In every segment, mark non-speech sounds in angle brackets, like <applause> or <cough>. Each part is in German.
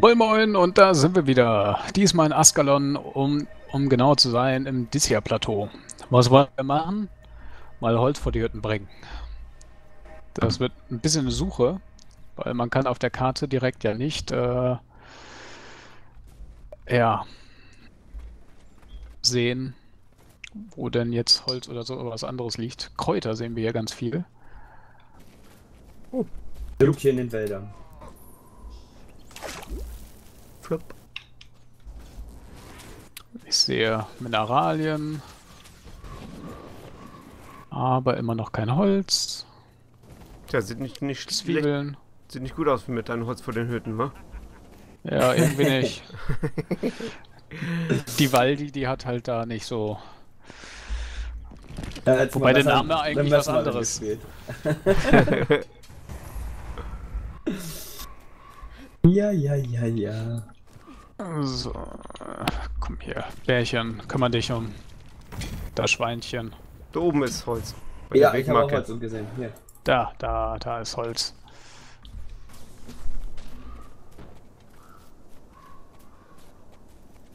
Moin Moin und da sind wir wieder. Diesmal in Askalon, um, um genau zu sein, im Dissia-Plateau. Was wollen wir machen? Mal Holz vor die Hütten bringen. Das wird ein bisschen eine Suche, weil man kann auf der Karte direkt ja nicht, äh, ja, sehen, wo denn jetzt Holz oder so oder was anderes liegt. Kräuter sehen wir hier ganz viel. Oh, hier in den Wäldern. Flop. Ich sehe Mineralien. Aber immer noch kein Holz. Tja, sieht nicht, nicht Zwiebeln. schlecht- Sieht nicht gut aus mit deinem Holz vor den Hütten, wa? Ja, irgendwie <laughs> nicht. die Waldi, die hat halt da nicht so. Ja, Wobei der Name hat- eigentlich was anderes. <laughs> <laughs> ja, ja, ja, ja. So, komm hier. Bärchen, kümmere dich um das Schweinchen. Da oben ist Holz. Bei Ja, ich habe. Holz gesehen. Hier. Da, da, da ist Holz.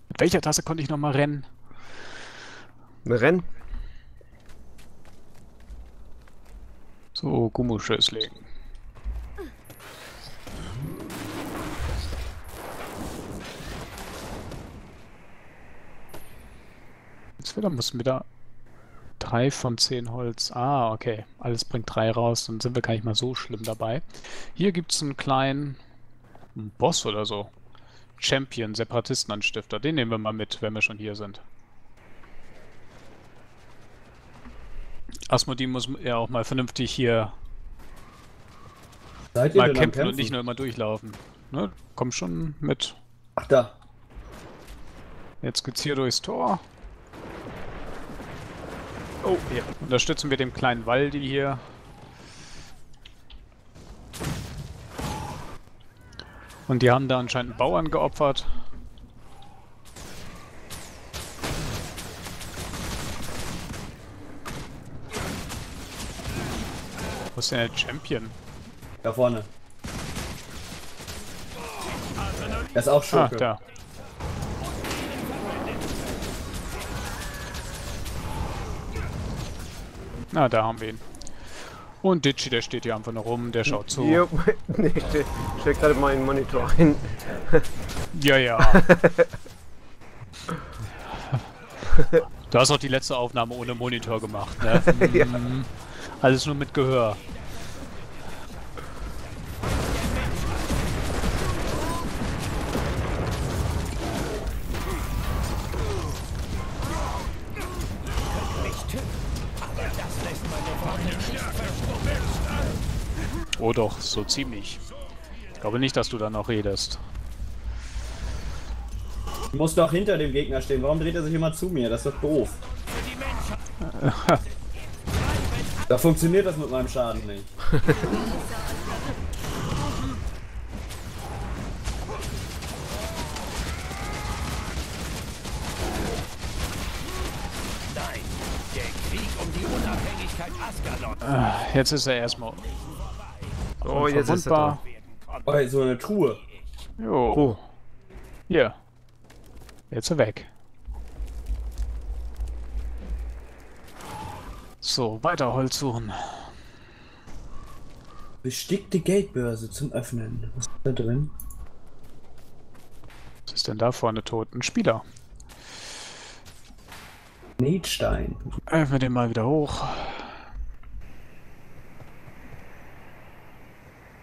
Mit welcher Tasse konnte ich noch mal rennen? Renn. So, Gummischößling. Jetzt wieder mussten wir da drei von zehn Holz. Ah, okay. Alles bringt drei raus, dann sind wir gar nicht mal so schlimm dabei. Hier gibt es einen kleinen Boss oder so. Champion, Separatistenanstifter. Den nehmen wir mal mit, wenn wir schon hier sind. Asmodin muss ja auch mal vernünftig hier Seid mal am kämpfen und Kämpfen? nicht nur immer durchlaufen. Ne? Komm schon mit. Ach da. Jetzt geht's hier durchs Tor. Oh, hier. Unterstützen wir dem kleinen Waldi hier. Und die haben da anscheinend einen Bauern geopfert. Wo ist denn der Champion? Da vorne. Er ist auch Ah, Schurke. da. Na, da haben wir ihn. Und Ditchy, der steht hier einfach nur rum, der schaut zu. Hier, <laughs> nee, ich stell, stell gerade meinen Monitor ein. <laughs> Ja, ja. <laughs> Du hast auch die letzte Aufnahme ohne Monitor gemacht, ne? Mm, Alles nur mit Gehör. Oh doch, so ziemlich. Ich glaube nicht, dass du da noch redest. Du musst doch hinter dem Gegner stehen. Warum dreht er sich immer zu mir? Das ist doch doof. <laughs> da funktioniert das mit meinem Schaden nicht. Nein, der Krieg um die Unabhängigkeit Askalon. Jetzt ist er erstmal Oh, jetzt ist er verwundbar. da. Oh, so eine Truhe. Jo. Oh, Hier. Jetzt ist weg. So, weiter Holz suchen. Bestickte Geldbörse zum Öffnen. Was ist da drin? Was ist denn da vorne tot? Ein Spieler. Knetstein. Öffnen wir den mal wieder hoch.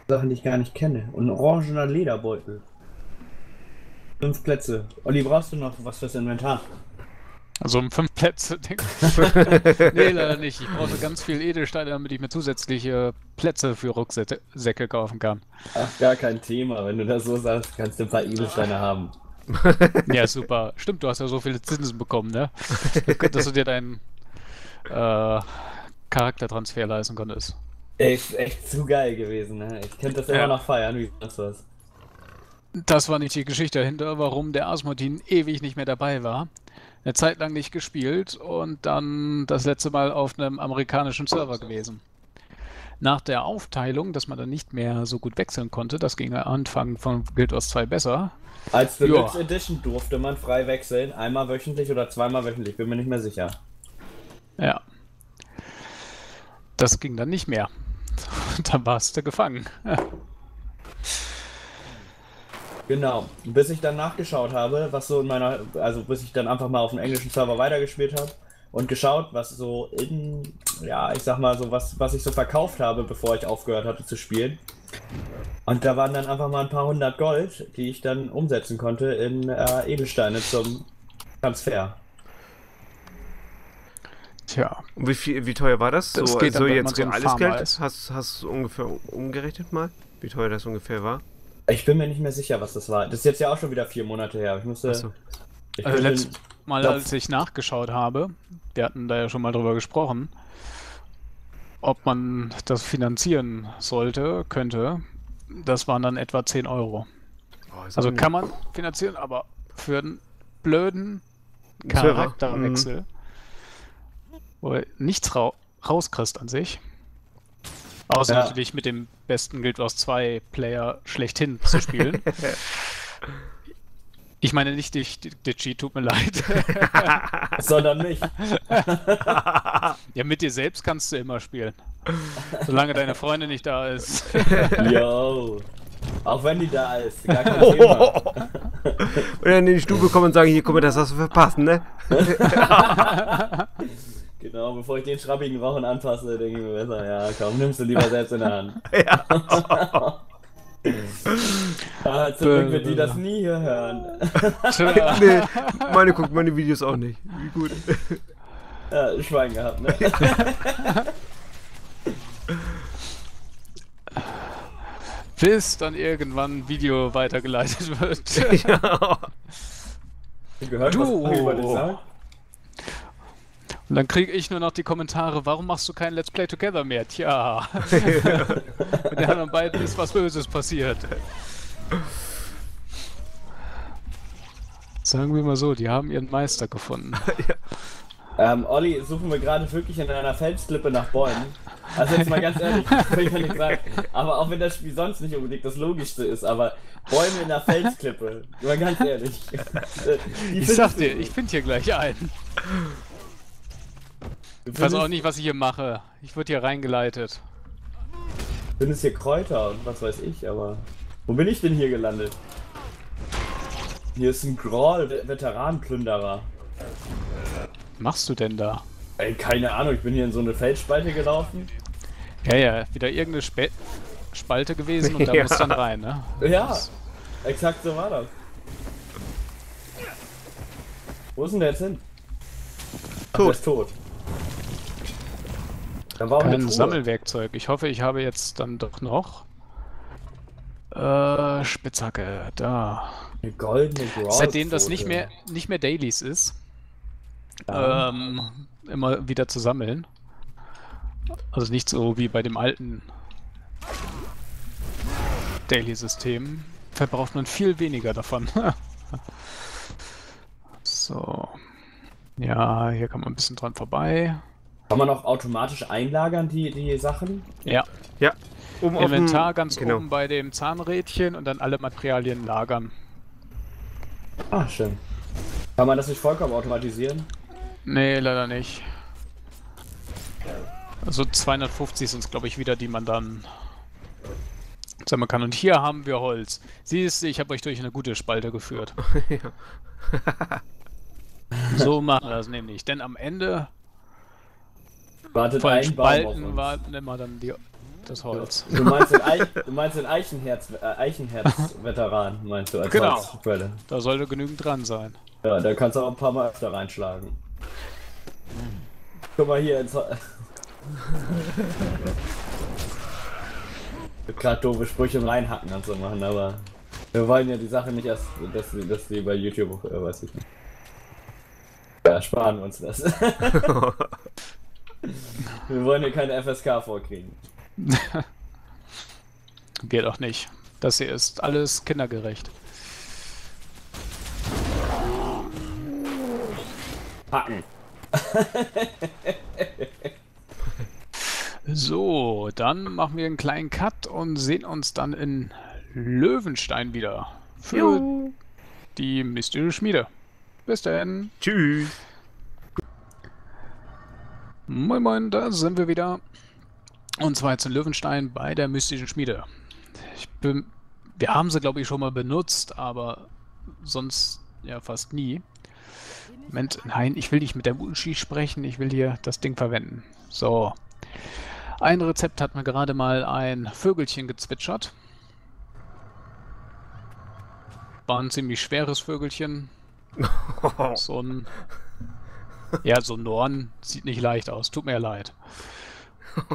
Sachen, die ich gar nicht kenne. Und ein orangener Lederbeutel. Fünf Plätze. Olli, brauchst du noch was fürs Inventar? Also um fünf Plätze. <laughs> Ding. nee, leider nicht. Ich brauche ganz viel Edelsteine, damit ich mir zusätzliche Plätze für Rucksäcke kaufen kann. Ach, gar kein Thema. Wenn du das so sagst, kannst du ein paar Edelsteine haben. Ja, super. Stimmt, du hast ja so viele Zinsen bekommen, ne? Dass du dir deinen äh, Charaktertransfer leisten konntest. Ey, ist echt zu geil gewesen, ne? Ich könnte das immer Ja. noch feiern, wie sonst was. Das war nicht die Geschichte dahinter, warum der Asmodin ewig nicht mehr dabei war. Eine Zeit lang nicht gespielt und dann das letzte Mal auf einem amerikanischen Server gewesen. Nach der Aufteilung, dass man dann nicht mehr so gut wechseln konnte, das ging am Anfang von Guild Wars 2 besser. Als Deluxe Edition durfte man frei wechseln, einmal wöchentlich oder zweimal wöchentlich, bin mir nicht mehr sicher. Ja. Das ging dann nicht mehr. <laughs> dann warst du gefangen. <laughs> Genau. Bis ich dann nachgeschaut habe, was so in meiner, also bis ich dann einfach mal auf dem englischen Server weitergespielt habe und geschaut, was so in, ja, ich sag mal so, was, was ich so verkauft habe, bevor ich aufgehört hatte zu spielen. Und da waren dann einfach mal ein paar hundert Gold, die ich dann umsetzen konnte in äh, Edelsteine zum Transfer. Tja. Wie, viel, wie teuer war das? das so, geht so dann, jetzt so alles Geld? ist. Hast, hast du ungefähr umgerechnet mal? Wie teuer das ungefähr war? Ich bin mir nicht mehr sicher, was das war. Das ist jetzt ja auch schon wieder vier Monate her. Ich musste. So. Ich Also letztes Mal, glaub- als ich nachgeschaut habe, wir hatten da ja schon mal drüber gesprochen, ob man das finanzieren sollte, könnte, das waren dann etwa 10 Euro. Oh, Also kann man finanzieren, aber für einen blöden Charakterwechsel, wo du nichts ra rauskriegst an sich, außer Ja. natürlich mit dem besten Guild Wars 2 Player schlechthin zu spielen. <laughs> Ich meine nicht dich, Ditchy, tut mir leid. <laughs> Sondern mich. Ja, mit dir selbst kannst du immer spielen. Solange deine Freundin nicht da ist. <laughs> Yo. Auch wenn die da ist. Gar kein Thema. Und dann in die Stube kommen und sagen, hier, guck mal, das hast du verpasst, ne? Genau, bevor ich den schrappigen Rochen anpasse, denke ich mir besser, ja, komm, nimmst du lieber selbst in der Hand. <laughs> Ja. <laughs> Ah, zum Glück wird die das nie hier hören. Nee, meine guckt meine Videos auch nicht. Wie gut. Ja, Schwein gehabt, ne? <laughs> Bis dann irgendwann ein Video weitergeleitet wird. ja. Gehört, Du. was sagt? Und dann kriege ich nur noch die Kommentare, warum machst du kein Let's Play Together mehr? Tja, <laughs> mit den anderen beiden ist was Böses passiert. Sagen wir mal so, die haben ihren Meister gefunden. <laughs> Ähm, Olli, suchen wir gerade wirklich in einer Felsklippe nach Bäumen. Also jetzt mal ganz ehrlich, ich ja nicht sagen, aber auch wenn das Spiel sonst nicht unbedingt das Logischste ist, aber Bäume in einer Felsklippe, mal ganz ehrlich. Ich sag dir, ich finde hier gleich einen. Ich weiß auch nicht, was ich hier mache. Ich wurde hier reingeleitet. Findest hier Kräuter und was weiß ich, aber. Wo bin ich denn hier gelandet? Hier ist ein Grawl, Ve- Veteranenplünderer. Was machst du denn da? Ey, keine Ahnung, ich bin hier in so eine Felsspalte gelaufen. Ja, ja, wieder irgendeine Spe Spalte gewesen und da <laughs> Ja. musst du dann rein, ne? Ja, exakt so war das. Wo ist denn der jetzt hin? Ach, Tot. Der ist tot. Da war Kein. Sammelwerkzeug. Ich hoffe, ich habe jetzt dann doch noch. Äh, Spitzhacke, da. Eine goldene Grawl. Seitdem das nicht mehr, nicht mehr Dailies ist, Ja. ähm, immer wieder zu sammeln. Also nicht so wie bei dem alten Daily-System. Verbraucht man viel weniger davon. <laughs> so. Ja, hier kann man ein bisschen dran vorbei. Kann man auch automatisch einlagern, die, die Sachen? Ja, Ja. Oben Inventar ganz genau. oben bei dem Zahnrädchen und dann alle Materialien lagern. Ah, schön. Kann man das nicht vollkommen automatisieren? Nee, leider nicht. Also 250 sind es, glaube ich, wieder, die man dann sammeln kann. Und hier haben wir Holz. Siehst du, ich habe euch durch eine gute Spalte geführt. <laughs> Ja. So machen wir das nämlich. Denn am Ende Wartet Baum auf Spalten uns. warten immer dann die, das Holz. Du meinst den, Eich, <laughs> du meinst den Eichenherz, äh, Eichenherz-Veteran, meinst du, als Genau. Holzquelle. Da sollte genügend dran sein. Ja, da kannst du auch ein paar Mal öfter reinschlagen. Guck mal hier ins. Gerade <laughs> doofe Sprüche und reinhacken und so machen, aber wir wollen ja die Sache nicht erst, dass die, dass die bei YouTube, äh, weiß ich nicht. Ja, sparen wir uns das. <laughs> wir wollen hier keine FSK vorkriegen. <laughs> Geht auch nicht. Das hier ist alles kindergerecht. Hacken. <laughs> So, dann machen wir einen kleinen Cut und sehen uns dann in Löwenstein wieder. Für Jo. die mystische Schmiede. Bis dann. Tschüss. Moin Moin, da sind wir wieder. Und zwar jetzt in Löwenstein bei der mystischen Schmiede. Bin, wir haben sie, glaube ich, schon mal benutzt, aber sonst ja fast nie. Moment, nein, ich will nicht mit der Muschi sprechen, ich will hier das Ding verwenden. So. Ein Rezept hat mir gerade mal ein Vögelchen gezwitschert. War ein ziemlich schweres Vögelchen. <laughs> So ein. <laughs> Ja, so ein Norn sieht nicht leicht aus. Tut mir leid. <laughs>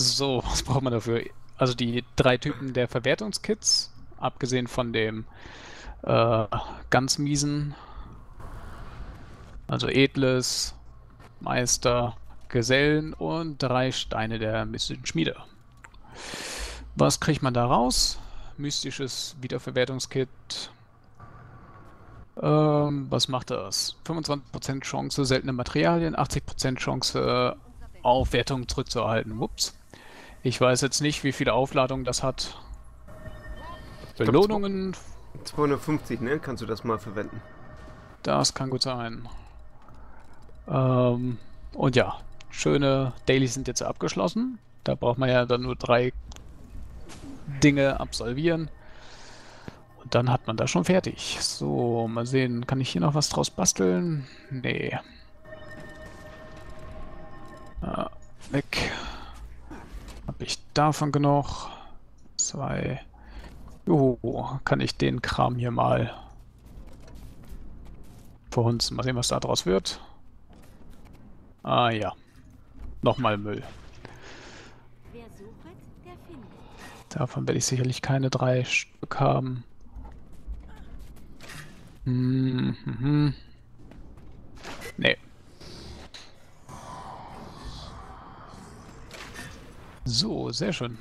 So, was braucht man dafür? Also die drei Typen der Verwertungskits, abgesehen von dem äh, ganz miesen, also edles, Meister, Gesellen und drei Steine der mystischen Schmiede. Was kriegt man da raus? Mystisches Wiederverwertungskit. Ähm, was macht das? 25% Chance, seltene Materialien, 80% Chance, Aufwertung zurückzuerhalten. Ups. Ich weiß jetzt nicht, wie viele Aufladungen das hat. Belohnungen, 250, ne? Kannst du das mal verwenden? das kann gut sein. Ähm, und ja, schöne Dailies sind jetzt abgeschlossen. Da braucht man ja dann nur drei Dinge absolvieren. Und dann hat man das schon fertig. So, mal sehen, kann ich hier noch was draus basteln? Nee. Ah, weg. Hab ich davon genug? Zwei. Juhu, kann ich den Kram hier mal verhunzen. Mal sehen, was da draus wird. Ah ja. Nochmal Müll. Davon werde ich sicherlich keine drei Stück haben. Hm. Nee. So, sehr schön.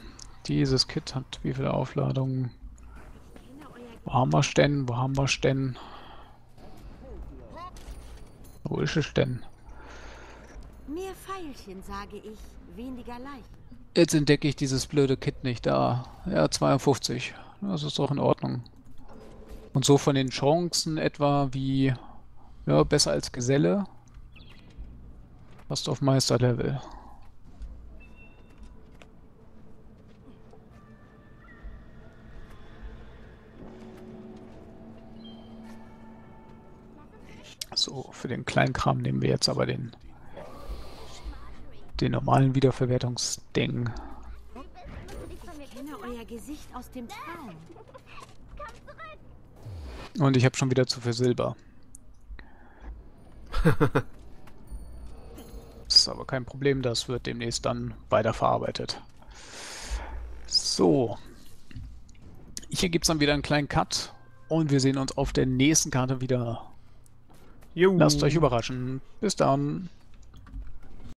Dieses Kit hat wie viele Aufladungen? Wo haben wir denn? Wo haben wir denn? Wo ist es denn? Mehr Pfeilchen, sage ich, weniger leicht. Jetzt entdecke ich dieses blöde Kit nicht da. Ja, 52. Das ist doch in Ordnung. Und so von den Chancen etwa wie, ja, besser als Geselle. Fast auf Meisterlevel. So, für den Kleinkram nehmen wir jetzt aber den, den normalen Wiederverwertungsding. Ich kenne euer Gesicht aus dem Traum. Und ich habe schon wieder zu viel Silber. Das <laughs> ist aber kein Problem, das wird demnächst dann weiterverarbeitet. So. Hier gibt es dann wieder einen kleinen Cut und wir sehen uns auf der nächsten Karte wieder. Jo. Lasst euch überraschen. Bis dann.